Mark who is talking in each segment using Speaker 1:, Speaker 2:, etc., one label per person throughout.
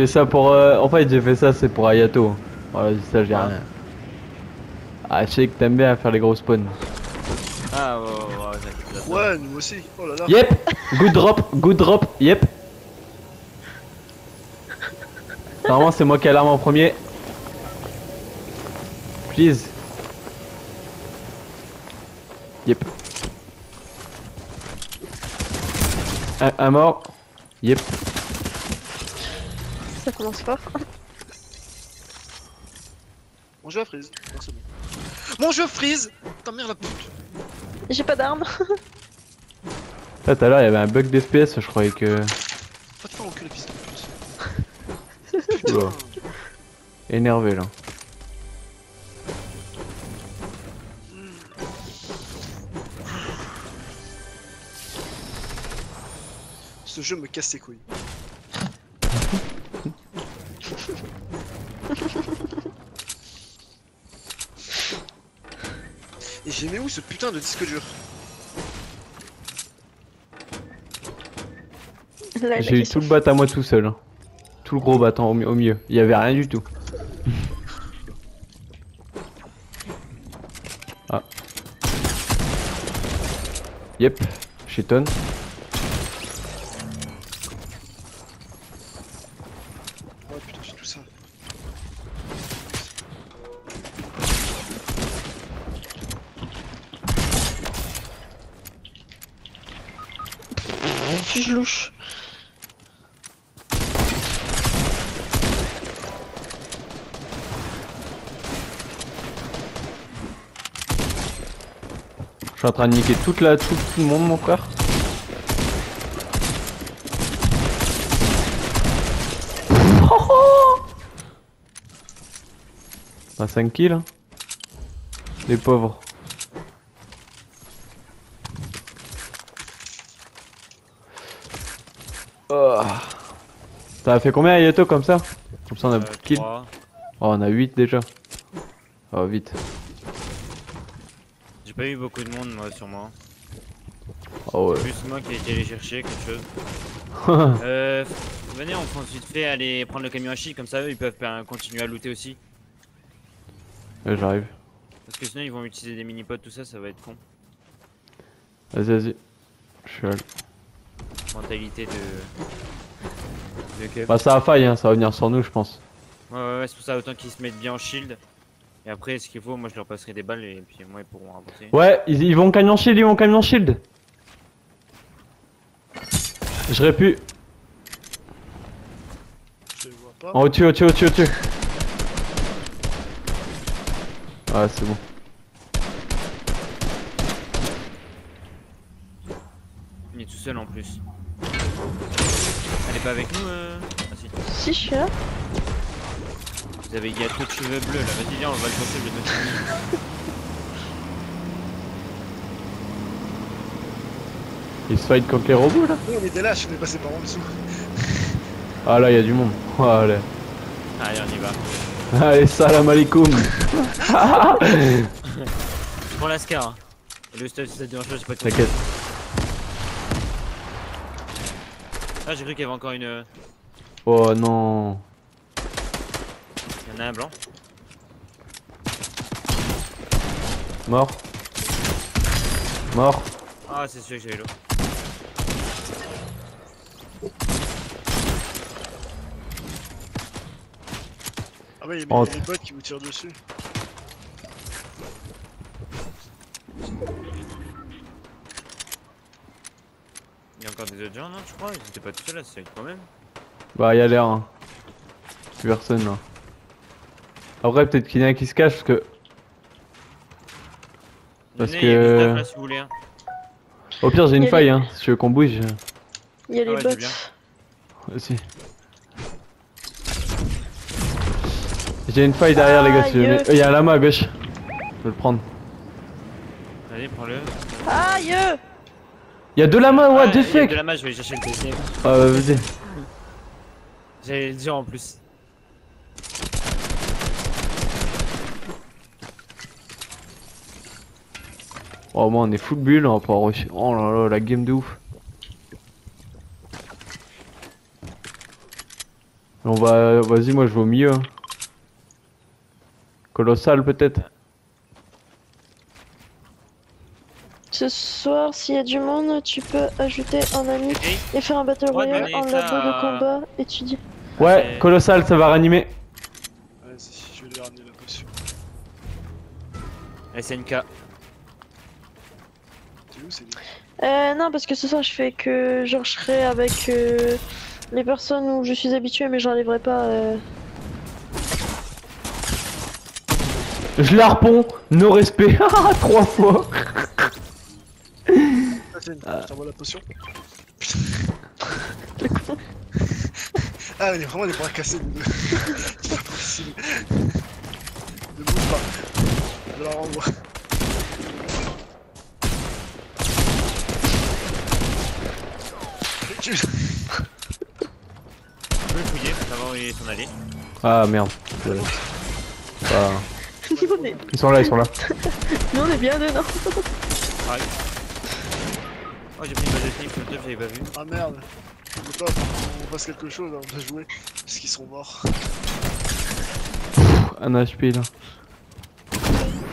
Speaker 1: fais ça pour. euh, En fait, j'ai fait ça, c'est pour Ayato. Voilà, ça, j'ai
Speaker 2: Ouais.
Speaker 1: rien. Ah, je sais que t'aimes bien faire les gros spawns.
Speaker 3: Ah ouais, ouais, ouais, t'inquiète, j'attends.
Speaker 4: Ouais, nous aussi. Oh là là.
Speaker 1: Yep Good drop, good drop, yep Normalement, c'est moi qui ai l'arme en premier. Please. Yep. Un, un mort. Yep.
Speaker 5: Ça commence fort.
Speaker 4: Mon jeu freeze. Non, c'est bon. Mon jeu freeze Ta mère la pute
Speaker 5: J'ai pas d'armes.
Speaker 1: Là, tout à l'heure, il y avait un bug d'FPS, je croyais que.
Speaker 4: Va te faire enculer, fils de pute.
Speaker 1: Énervé là.
Speaker 4: Ce jeu me casse les couilles. J'ai mis où ce putain de disque dur
Speaker 1: J'ai eu tout le bat à moi tout seul. hein. Tout le gros battant au, mi- au milieu. Il y avait rien du tout. ah. Yep. Shiton.
Speaker 5: Je louche.
Speaker 1: Je suis en train de niquer toute la, tout, tout le monde, mon frère. Ah, 5 kills. hein. Les pauvres. Oh. T'as fait combien Ayato comme ça Comme ça on a
Speaker 3: Euh,
Speaker 1: beaucoup de kills.
Speaker 3: trois.
Speaker 1: Oh, on a 8 déjà. Oh, vite.
Speaker 3: J'ai pas eu beaucoup de monde moi sur moi.
Speaker 1: Oh ouais.
Speaker 3: Plus moi qui ai été aller chercher quelque chose. Euh, venez, on peut ensuite fait aller prendre le camion à shield comme ça eux ils peuvent continuer à looter aussi.
Speaker 1: Ouais, J'arrive.
Speaker 3: Parce que sinon ils vont utiliser des mini-pods tout ça, ça va être con.
Speaker 1: Vas-y, vas-y. Je suis à l-
Speaker 3: Mentalité de. de.
Speaker 1: Bah, ça a faille, hein. ça va venir sur nous, je pense.
Speaker 3: Ouais, ouais, ouais, c'est pour ça autant qu'ils se mettent bien en shield. Et après, ce qu'il faut, moi je leur passerai des balles et puis moi ils pourront avancer.
Speaker 1: Ouais, ils, ils vont camion shield, ils vont camion shield. J'aurais pu.
Speaker 4: Je vois pas.
Speaker 1: En au-dessus, au-dessus, au-dessus, au-dessus. Ah, c'est bon.
Speaker 3: Il est tout seul en plus. Elle est pas avec nous euh... Ah si.
Speaker 5: Si, je suis là.
Speaker 3: Vous avez gâteau de cheveux bleus là, vas-y viens on va le bosser le mettre
Speaker 1: Ils se fight contre les robots là
Speaker 4: Nous, on était là, je suis passé par en dessous.
Speaker 1: Ah là, il y a du monde. Oh, allez.
Speaker 3: Allez on y va.
Speaker 1: Allez, salam alaikum.
Speaker 3: Je prends la scar. Hein. Et le stuff si ça te dérange pas, j'ai pas de
Speaker 1: T'inquiète.
Speaker 3: Ah j'ai cru qu'il y avait encore une... euh,
Speaker 1: Oh non.
Speaker 3: Il y en a un blanc.
Speaker 1: Mort. Mort.
Speaker 3: Ah c'est sûr que j'avais l'eau.
Speaker 4: Ah ouais, il y a
Speaker 1: Oh.
Speaker 4: les bots qui vous tirent dessus.
Speaker 3: Il y a encore des autres gens non je crois? Ils étaient pas tout seuls là, c'est quand même.
Speaker 1: Bah, y a l'air. Hein. Plus personne là. Après, peut-être qu'il y en a un qui se cache parce que. Parce
Speaker 3: Venez, il y a du
Speaker 1: que-
Speaker 3: stuff, là si vous voulez. Hein.
Speaker 1: Au pire, j'ai une faille,
Speaker 5: les-
Speaker 1: hein. Si tu veux qu'on bouge.
Speaker 5: Il y a
Speaker 3: Ah
Speaker 5: les
Speaker 3: ouais,
Speaker 5: bots.
Speaker 1: Aussi. J'ai une faille derrière, les gars. Si jamais- Il y a un lama à gauche. Je vais le prendre.
Speaker 3: Allez prends-le.
Speaker 5: Aïe
Speaker 1: Il y a deux lamas, what
Speaker 3: Ah,
Speaker 1: the fuck
Speaker 3: de la match, je vais chercher le deuxième.
Speaker 1: Ah, bah, vas-y.
Speaker 3: J'allais le dire en plus.
Speaker 1: Oh, moi, on est full bulle, on va rusher. Oh là là, la game de ouf. On va. Vas-y, moi je vais au milieu. Colossal peut-être
Speaker 5: Ce soir, s'il y a du monde, tu peux ajouter un ami et faire un battle
Speaker 3: Ouais,
Speaker 5: royale en
Speaker 3: ça
Speaker 5: labo de combat étudié.
Speaker 1: Ouais, Colossal, ça va ranimer.
Speaker 4: Vas-y, je vais lui ramener la potion.
Speaker 3: SNK.
Speaker 4: T'es où, c'est
Speaker 5: Euh, non, parce que ce soir, je fais que genre, je serai avec euh, les personnes où je suis habitué, mais j'enlèverai pas. Euh...
Speaker 1: Je la repons, no respect. Ah, Trois fois.
Speaker 4: Je t'envoie la potion. ah, mais vraiment des bras cassés, les deux. C'est pas possible. Ne bouge pas. Je la renvoie. Tu-
Speaker 3: Je peux le fouiller où il s'en aller.
Speaker 1: Ah merde. Euh, ah.
Speaker 5: nous, on est...
Speaker 1: Ils sont là, ils sont là.
Speaker 5: nous, on est bien dedans.
Speaker 3: Pareil. Oh, j'ai pris une balle de snipe le top, j'avais pas vu.
Speaker 4: Ah merde. Faut pas qu'on fasse quelque chose, hein, on va jouer. Parce qu'ils sont morts.
Speaker 1: Un HP là.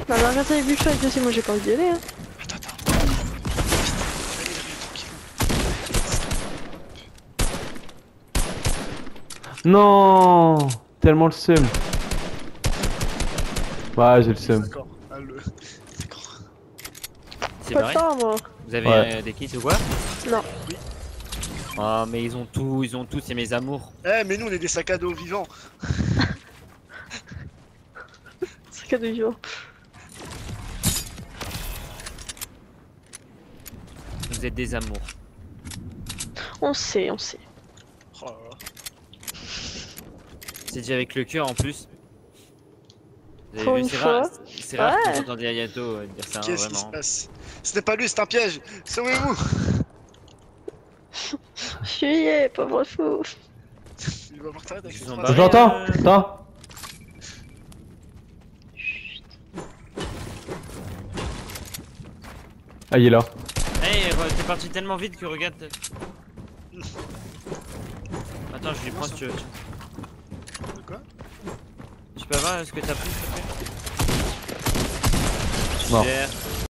Speaker 5: Non, mais regarde, les buts fight aussi, moi j'ai pas envie d'y aller. Hein.
Speaker 4: Attends, attends.
Speaker 1: Non Tellement le seum. Ouais, j'ai le seum.
Speaker 4: D'accord. Ah, le. D'accord.
Speaker 3: C'est
Speaker 5: Pas temps, moi.
Speaker 3: Vous avez
Speaker 1: Ouais.
Speaker 3: euh, des kits ou quoi
Speaker 5: Non.
Speaker 3: Oh, mais ils ont tout, ils ont tout, c'est mes amours.
Speaker 4: Eh, mais nous on est des sacs à dos vivants.
Speaker 5: C'est cadeau vivant.
Speaker 3: Vous êtes des amours.
Speaker 5: On sait, on sait.
Speaker 4: Oh là là.
Speaker 3: C'est dit avec le cœur en plus. Vous
Speaker 5: Pour
Speaker 3: avez vu,
Speaker 5: une
Speaker 3: c'est rare,
Speaker 5: fois.
Speaker 3: c'est rare
Speaker 5: Ouais.
Speaker 3: que j'entende Ayato euh, dire ça, hein,
Speaker 4: Qu'est-ce qui se
Speaker 3: vraiment.
Speaker 4: passe? Ce n'est pas lui, c'est un piège Sauvez-vous
Speaker 5: Fuyez, pauvre fou.
Speaker 4: Il va t'arrêtes avec
Speaker 1: Attends Ah, il est là.
Speaker 3: Hey, t'es parti tellement vite que regarde. Attends, je lui prends si tu veux.
Speaker 4: De quoi
Speaker 3: Tu peux avoir ce que t'as pris s'il te plaît
Speaker 1: Non.
Speaker 3: Super.